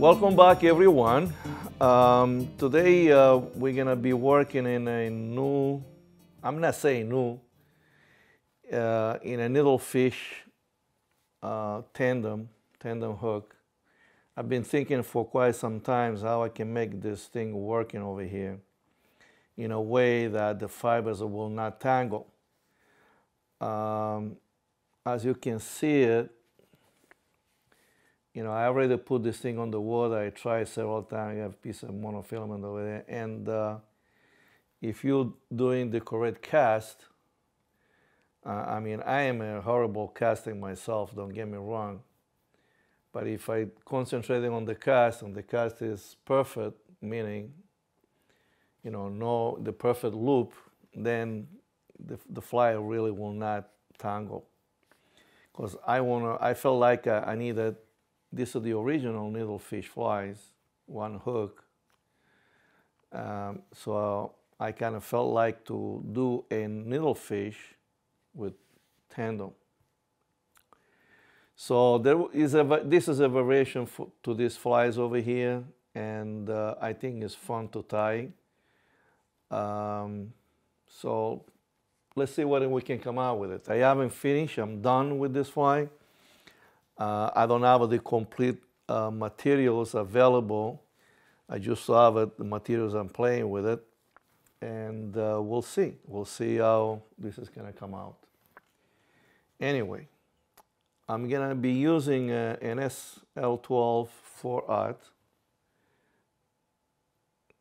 Welcome back, everyone. Um, today uh, we're gonna be working in a new, I'm not saying new, uh, in a needlefish uh, tandem, tandem hook. I've been thinking for quite some time how I can make this thing working over here in a way that the fibers will not tangle. Um, as you can see it, you know, I already put this thing on the water. I tried several times. I have a piece of monofilament over there. And uh, if you're doing the correct cast, uh, I mean, I am a horrible casting myself, don't get me wrong. But if I concentrating on the cast and the cast is perfect, meaning, you know, no, the perfect loop, then the, the fly really will not tangle. Because I wanna, I felt like I, I needed these are the original needlefish flies, one hook. Um, so I kind of felt like to do a needlefish with tandem. So there is a, this is a variation for, to these flies over here, and uh, I think it's fun to tie. Um, so let's see what we can come out with it. I haven't finished, I'm done with this fly. Uh, I don't have the complete uh, materials available. I just have the materials I'm playing with it. And uh, we'll see. We'll see how this is going to come out. Anyway, I'm going to be using uh, an SL12 for art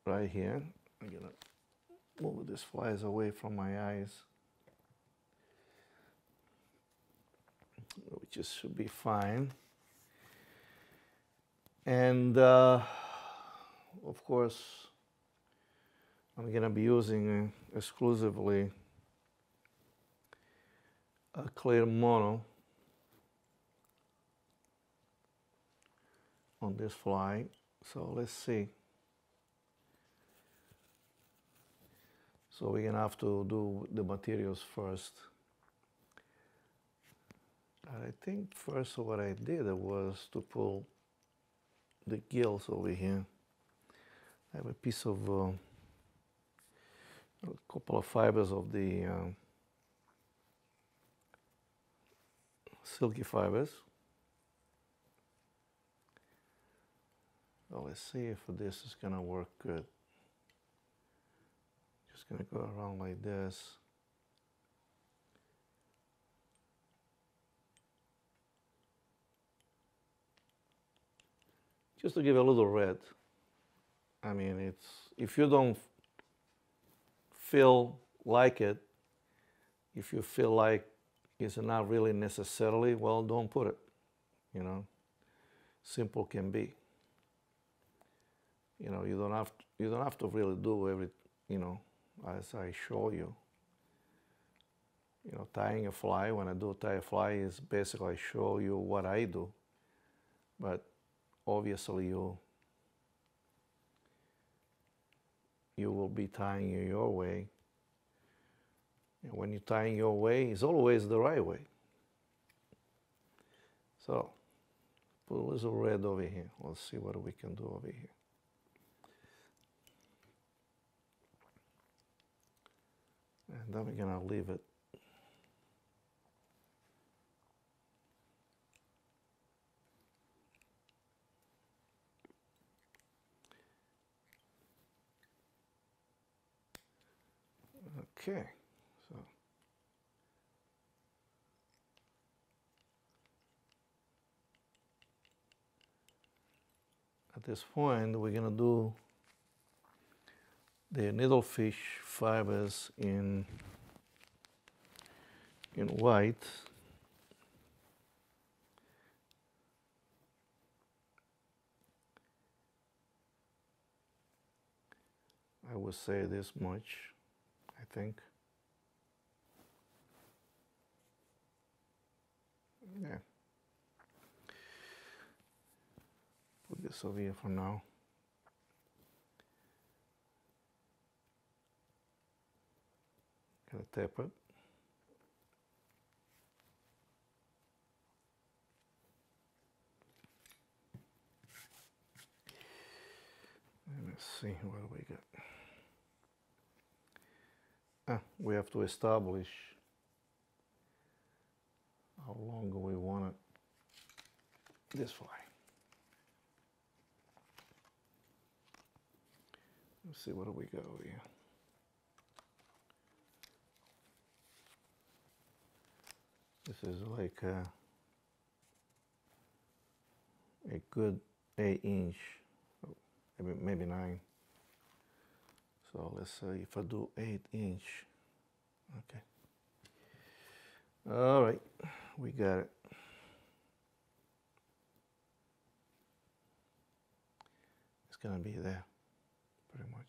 right here. I'm going to move these flies away from my eyes. Which is, should be fine. And uh, of course, I'm going to be using uh, exclusively a clear mono on this fly. So let's see. So we're going to have to do the materials first. I think first what I did was to pull the gills over here. I have a piece of uh, a couple of fibers of the uh, silky fibers. So let's see if this is gonna work good. Just gonna go around like this. Just to give a little red. I mean, it's if you don't feel like it, if you feel like it's not really necessarily, well, don't put it. You know, simple can be. You know, you don't have to, you don't have to really do every, you know, as I show you. You know, tying a fly. When I do tie a fly, is basically I show you what I do, but obviously you you will be tying you your way. And when you're tying your way, it's always the right way. So put a little red over here. Let's see what we can do over here. And then we're gonna leave it Okay, so. At this point we're going to do the needlefish fibers in in white. I would say this much think. Yeah. Put this over here for now. Gonna tap it. Let's see, what we got? Ah, we have to establish how long we want it this fly. Let's see, what do we over here? This is like a, a good eight inch, maybe, maybe nine. So let's say if I do eight inch, okay. All right, we got it. It's gonna be there, pretty much.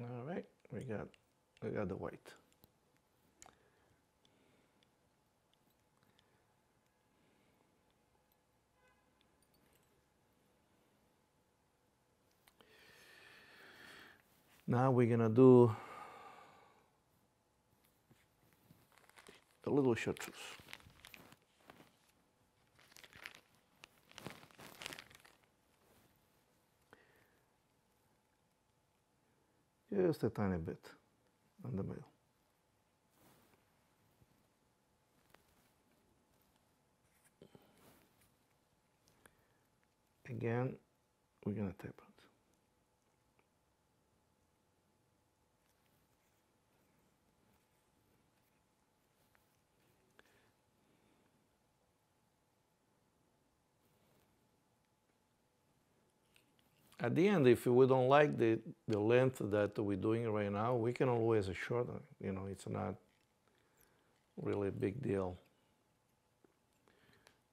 All right, we got we got the white. Now we're gonna do a little chartreuse. Just a tiny bit on the middle. Again, we're gonna tap it. At the end, if we don't like the, the length that we're doing right now, we can always shorten. You know, it's not really a big deal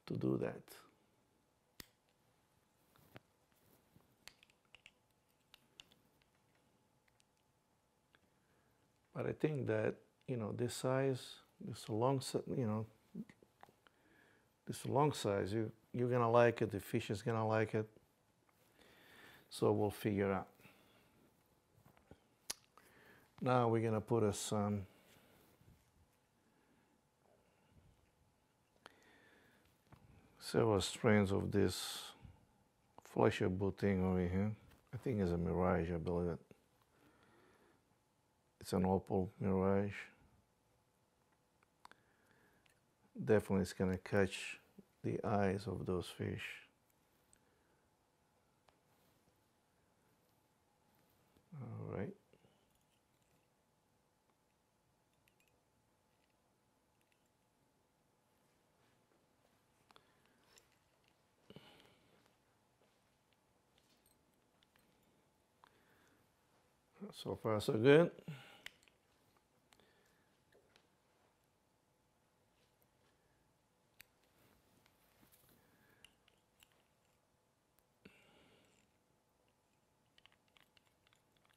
to do that. But I think that you know this size, this long, you know, this long size, you you're gonna like it. The fish is gonna like it. So we'll figure out. Now we're gonna put us some several strands of this flashable thing over here. I think it's a mirage, I believe it. It's an opal mirage. Definitely it's gonna catch the eyes of those fish. All right. So far, so good.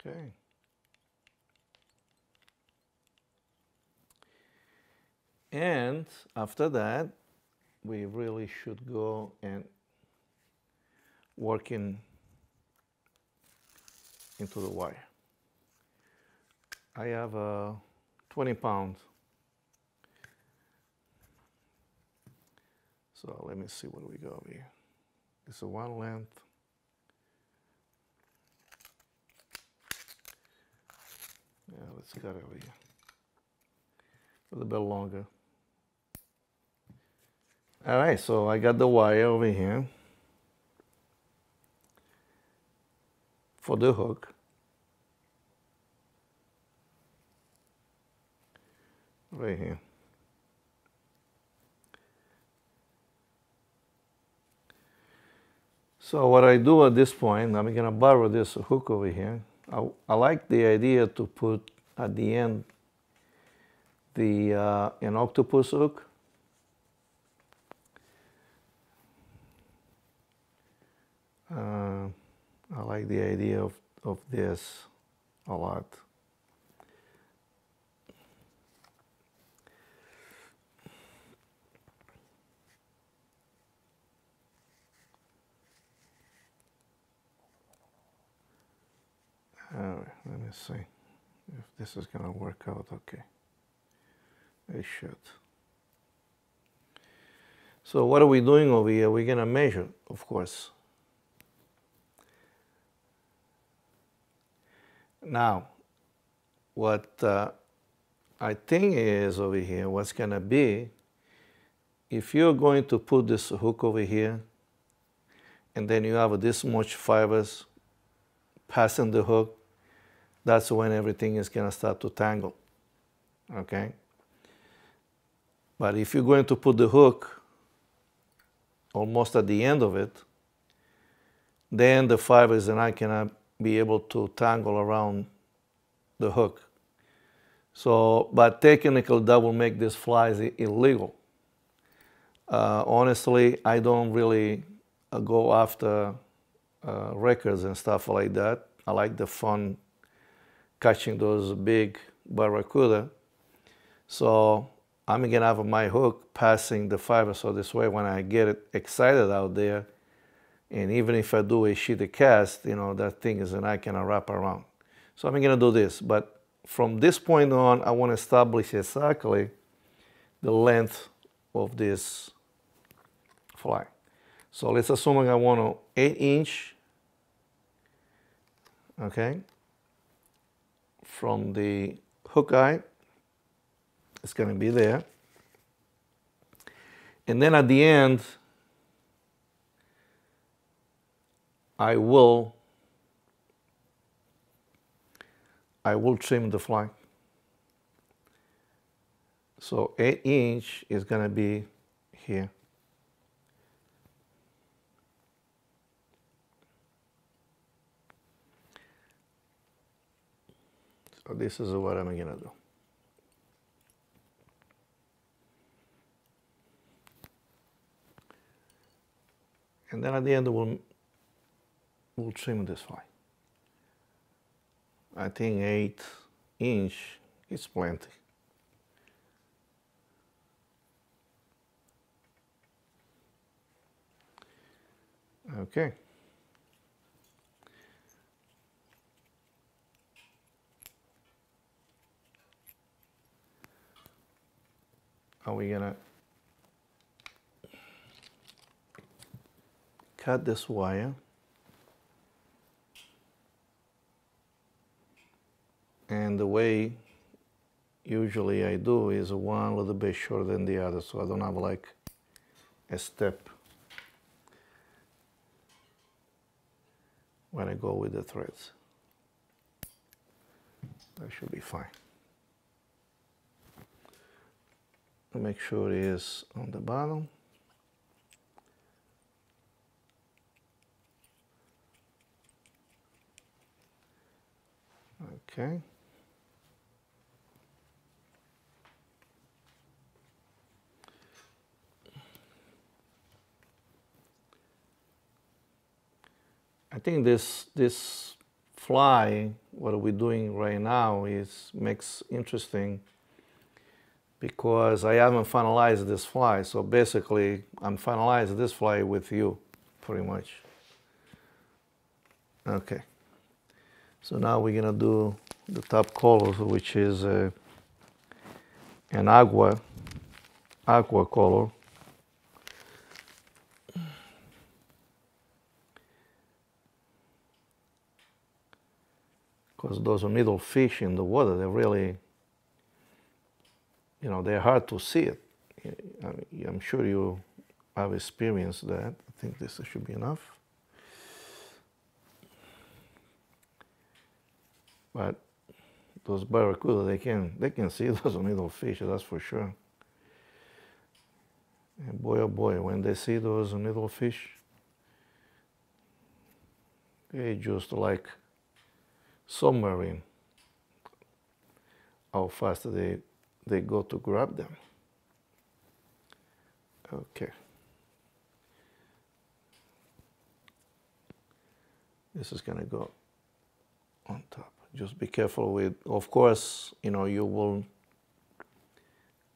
Okay. And after that, we really should go and work in into the wire. I have a 20 pound. So let me see what we got here. It's a one length. Yeah, let's cut it over here. A little bit longer. All right, so I got the wire over here for the hook. Right here. So what I do at this point, I'm gonna borrow this hook over here. I, I like the idea to put at the end the uh, an octopus hook. Uh, I like the idea of, of this a lot. Right, let me see if this is going to work out okay. It should. So what are we doing over here? We're going to measure, of course. Now, what uh, I think is over here, what's going to be, if you're going to put this hook over here, and then you have this much fibers passing the hook, that's when everything is going to start to tangle. Okay? But if you're going to put the hook almost at the end of it, then the fibers are not going to be able to tangle around the hook. So, but technically that will make these flies illegal. Uh, honestly, I don't really uh, go after uh, records and stuff like that. I like the fun catching those big barracuda. So I'm gonna have my hook passing the fiber so this way when I get it excited out there, and even if I do a sheeted cast, you know, that thing is not gonna wrap around. So I'm gonna do this, but from this point on, I wanna establish exactly the length of this fly. So let's assume I want an eight inch, okay? from the hook eye. It's going to be there. And then at the end, I will I will trim the fly. So 8 inch is going to be here. So this is what I'm going to do. And then at the end we'll, we'll trim this fly. I think 8 inch is plenty. Okay. are we gonna cut this wire and the way usually I do is one little bit shorter than the other so I don't have like a step when I go with the threads. That should be fine. make sure it is on the bottom. Okay. I think this this fly, what we're we doing right now, is makes interesting because I haven't finalized this fly. So basically, I'm finalizing this fly with you, pretty much. Okay. So now we're gonna do the top color, which is uh, an agua, aqua color. Because those little fish in the water, they're really you know, they're hard to see it. I'm sure you have experienced that. I think this should be enough. But those barracuda, they can they can see those little fish, that's for sure. And boy, oh boy, when they see those little fish, they just like submarine how fast they they go to grab them. Okay. This is gonna go on top. Just be careful with, of course, you know, you will,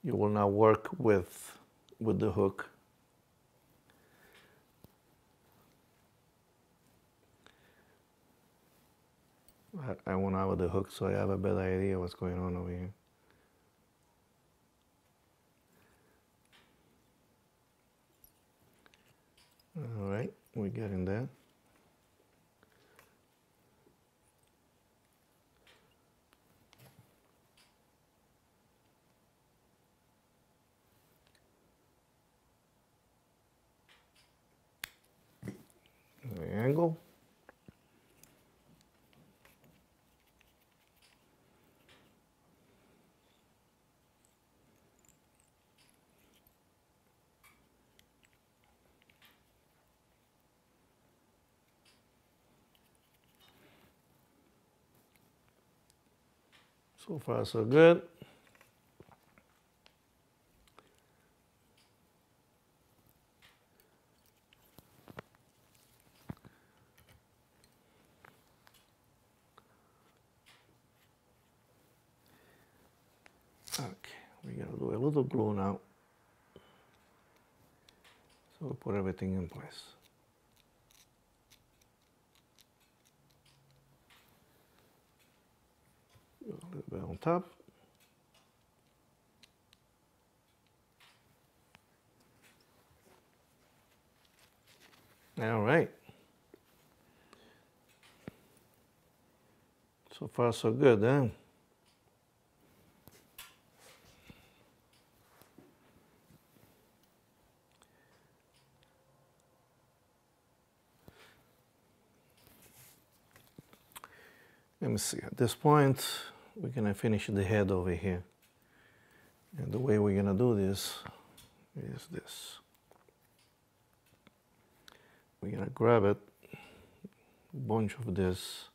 you will not work with, with the hook. I, I went out with the hook so I have a better idea what's going on over here. All right, we're getting there. Angle. So far, so good. Okay, we're gonna do a little glue now. So put everything in place. A little bit on top. All right. So far, so good, huh? Let me see. At this point, we're gonna finish the head over here. And the way we're gonna do this is this. We're gonna grab it, a bunch of this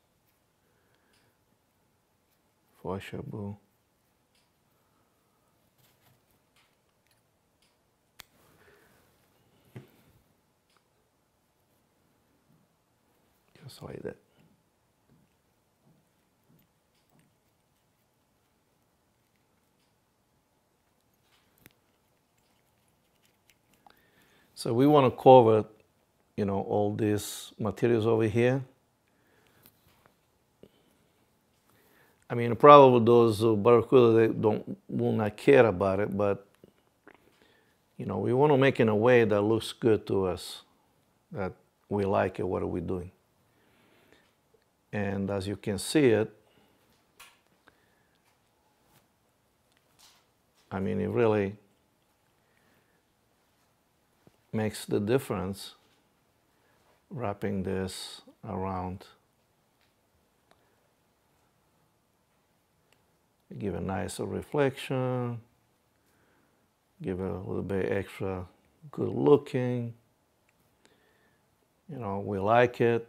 glue. Just like that. So we want to cover, you know, all these materials over here. I mean, probably those uh, barracuda they don't will not care about it, but you know, we want to make it in a way that looks good to us, that we like it. What are we doing? And as you can see it, I mean, it really makes the difference wrapping this around. Give a nicer reflection, give a little bit extra good looking. You know, we like it.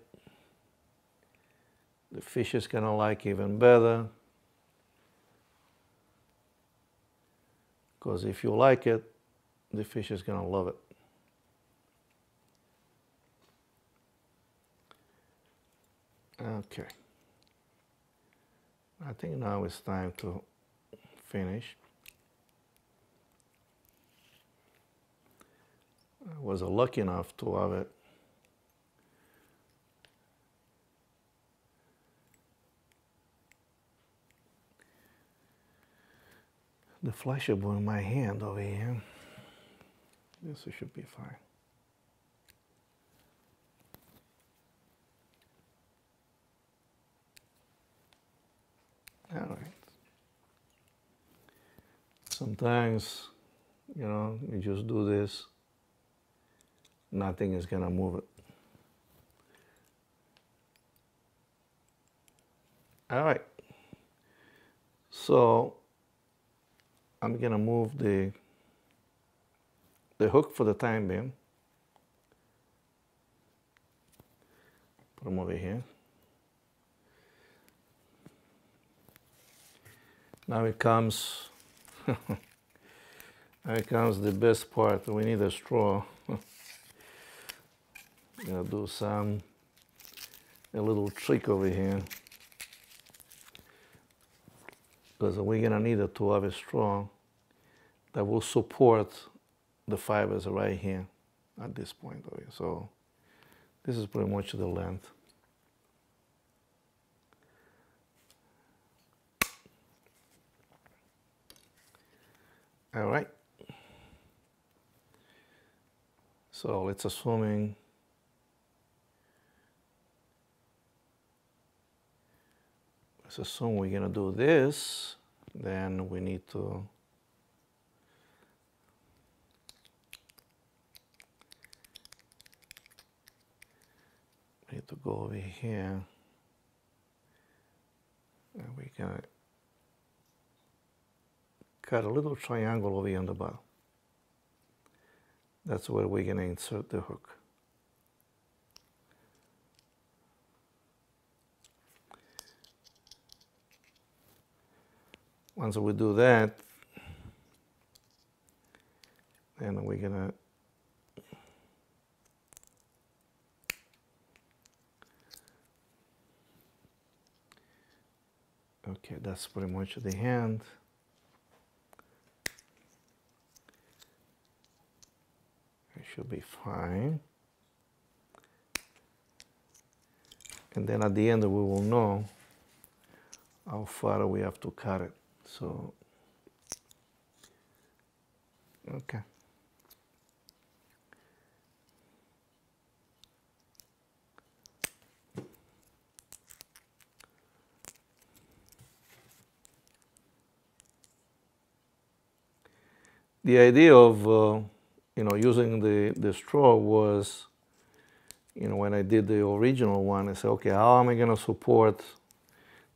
The fish is gonna like even better. Because if you like it, the fish is gonna love it. Okay. I think now it's time to finish. I was lucky enough to have it the flashable in my hand over here. This should be fine. All right. Sometimes, you know, you just do this, nothing is going to move it. All right. So I'm going to move the the hook for the time being. Put them over here. Now it comes, now comes the best part. We need a straw. Gonna do some a little trick over here because we're gonna need it to have a straw that will support the fibers right here at this point over here. So this is pretty much the length. All right. So let's assuming let's assume we're gonna do this, then we need to we need to go over here and we can cut a little triangle over here on the bottom. That's where we're going to insert the hook. Once we do that, then we're going to Okay, that's pretty much the hand. It should be fine. And then at the end we will know how far we have to cut it. So, okay. the idea of uh, you know using the the straw was you know when I did the original one I said okay how am I going to support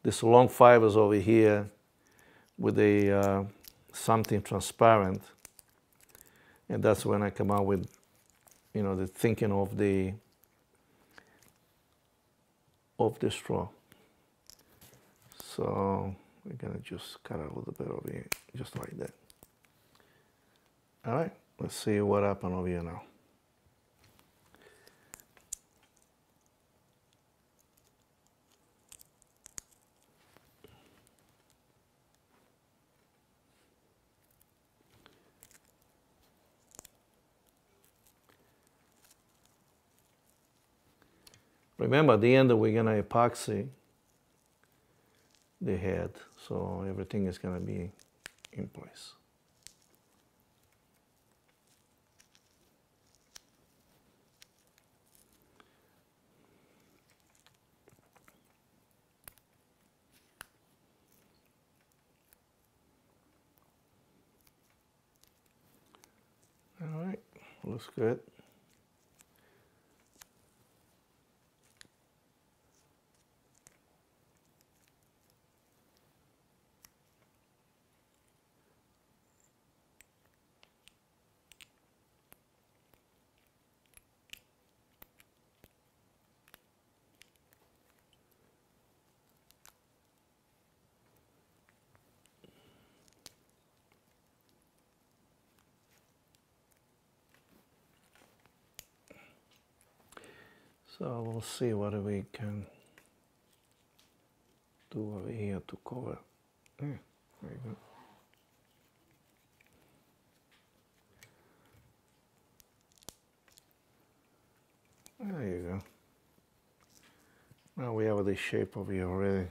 this long fibers over here with a uh, something transparent? And that's when I come out with you know the thinking of the of the straw. So we're gonna just cut a little bit over here just like that. All right, let's see what happened over here now. Remember, at the end we're gonna epoxy the head, so everything is gonna be in place. All right, looks good. So we'll see what we can do over here to cover. Yeah, very good. There you go. Now we have the shape of it already.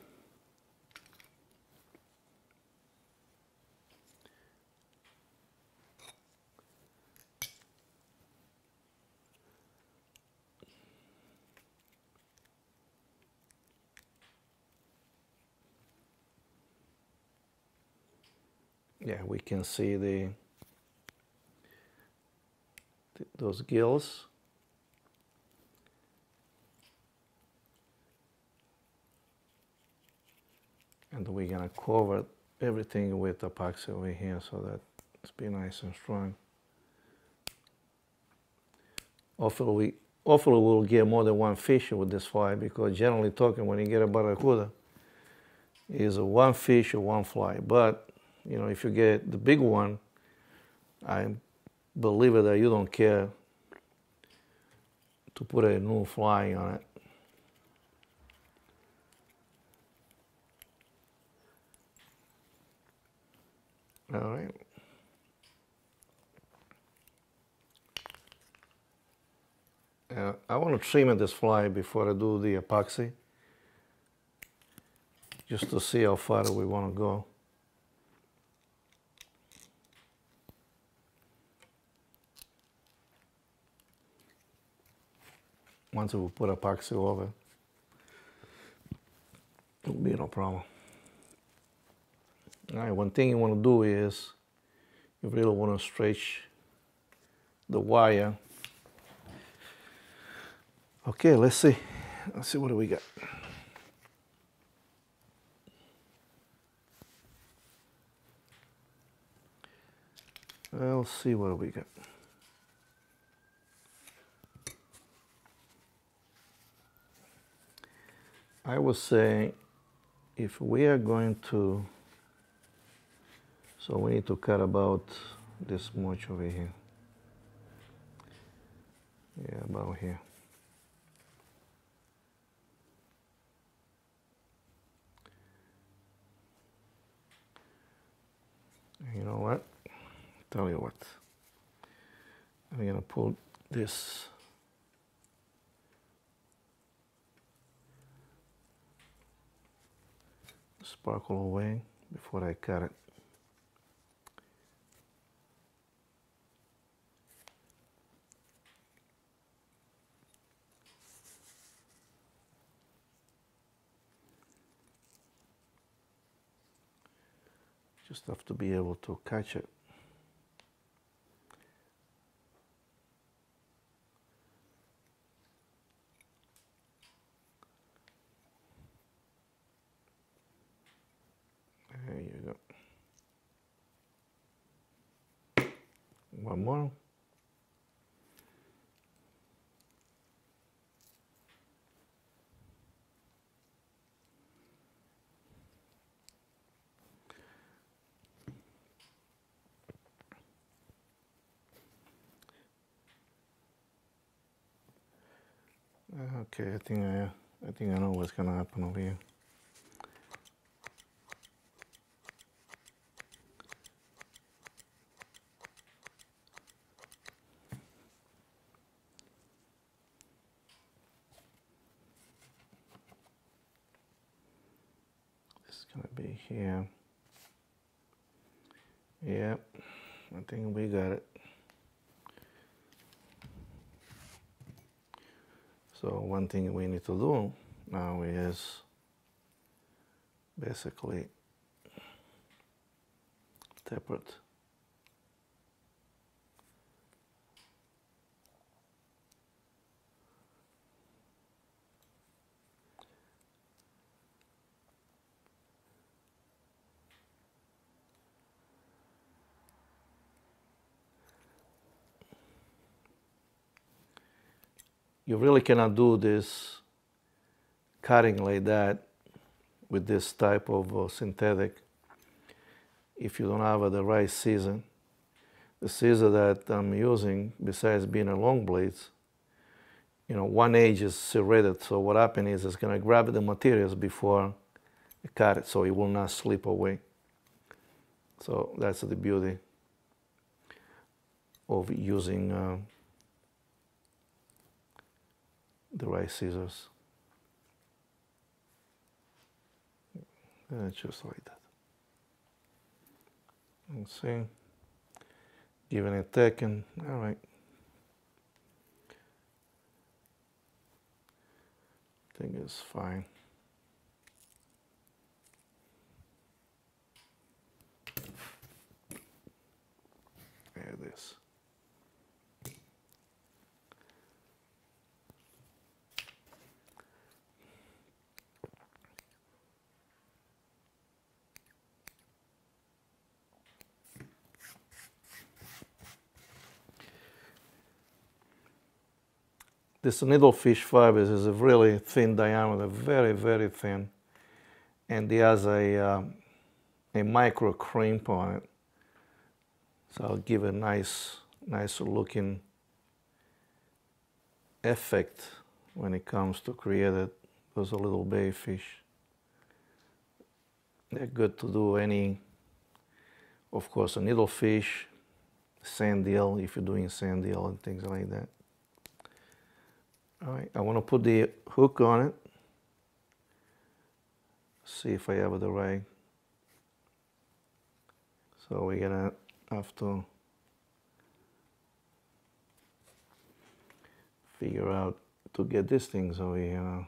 Yeah, we can see the, the those gills. And we're gonna cover everything with the epoxy over here so that it's be nice and strong. Hopefully, we, hopefully we'll get more than one fish with this fly because generally talking, when you get a barracuda, is one fish or one fly. But you know, if you get the big one, I believe that you don't care to put a new fly on it. All right. Uh, I want to trim this fly before I do the epoxy, just to see how far we want to go. Once we put epoxy over, it'll be no problem. All right, one thing you want to do is you really want to stretch the wire. Okay, let's see. Let's see what do we got. Let's see what do we got. I would say if we are going to, so we need to cut about this much over here. Yeah, about here. You know what? Tell you what. I'm gonna pull this sparkle away before I cut it. Just have to be able to catch it. There you go. One more. Okay, I think I, I think I know what's gonna happen over here. This is gonna be here. Yep, I think we got it. So one thing we need to do now is basically taper you really cannot do this cutting like that with this type of uh, synthetic if you don't have the right scissor. The scissor that I'm using, besides being a long blade, you know, one edge is serrated. So what happens is it's going to grab the materials before you cut it, so it will not slip away. So that's the beauty of using. Uh, the right scissors. And just like that. And see, giving it taken, all right. I think it's fine. There it is. This needlefish fibers is a really thin diameter, very, very thin. And it has a, uh, a micro crimp on it. So I'll give a nice, nice looking effect when it comes to create. Those little baby fish. They're good to do any, of course, a needlefish, sand if you're doing sand and things like that. All right, I want to put the hook on it. See if I have the right. So we're gonna have to figure out to get these things over here.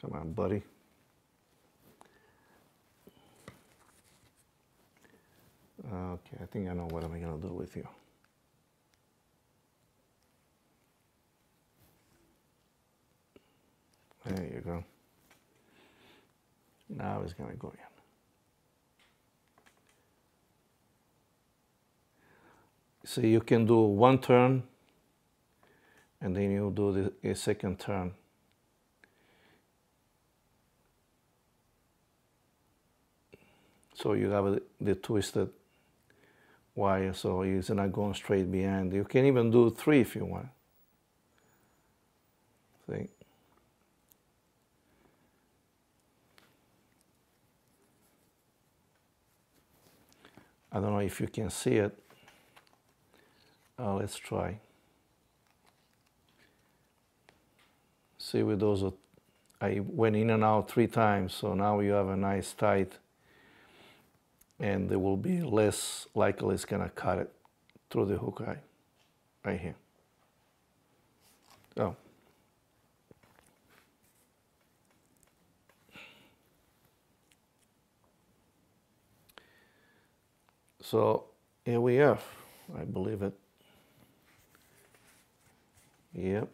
Come on, buddy. Okay, I think I know what I'm gonna do with you. There you go. Now it's gonna go in. So you can do one turn and then you do the, a second turn. So you have the, the twisted wire so it's not going straight behind. You can even do three if you want. See? I don't know if you can see it. Uh, let's try. See with those, I went in and out three times, so now you have a nice tight and there will be less likely it's gonna cut it through the hook eye, right here. Oh. So here we have, I believe it. Yep.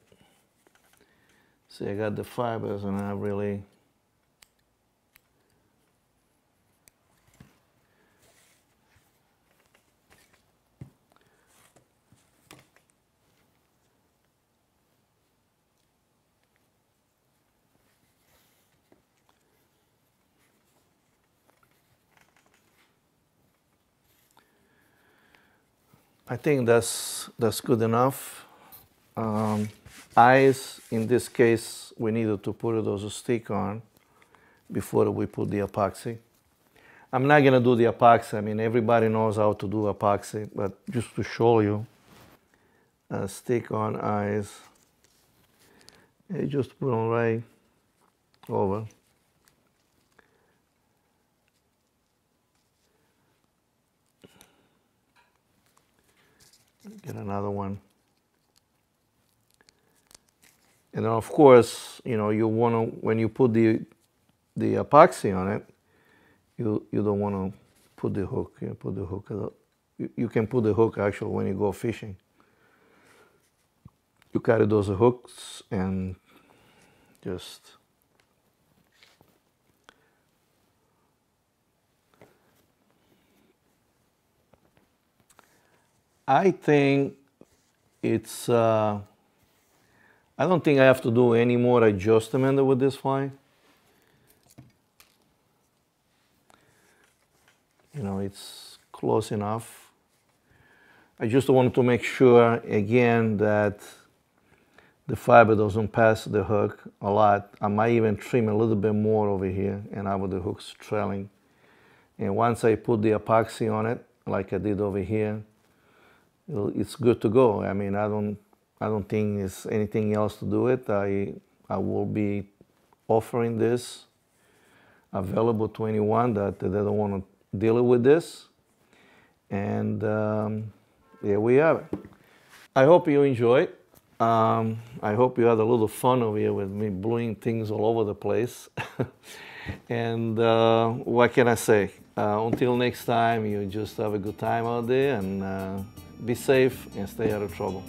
See, I got the fibers and I really I think that's that's good enough. Um, eyes, in this case, we needed to put those stick on before we put the epoxy. I'm not gonna do the epoxy. I mean, everybody knows how to do epoxy, but just to show you, uh, stick on eyes. You just put them right over. Get another one. And then of course, you know, you want to, when you put the, the epoxy on it, you, you don't want to put the hook, you put the hook, uh, you, you can put the hook actually when you go fishing. You carry those hooks and just I think it's, uh, I don't think I have to do any more adjustment with this fly. You know, it's close enough. I just wanted to make sure again that the fiber doesn't pass the hook a lot. I might even trim a little bit more over here and have the hooks trailing. And once I put the epoxy on it, like I did over here, it's good to go. I mean, I don't, I don't think there's anything else to do it. I, I will be offering this available to anyone that, they don't want to deal with this. And um, there we have it. I hope you enjoyed. Um, I hope you had a little fun over here with me blowing things all over the place. and uh, what can I say? Uh, until next time, you just have a good time out there and uh, be safe and stay out of trouble.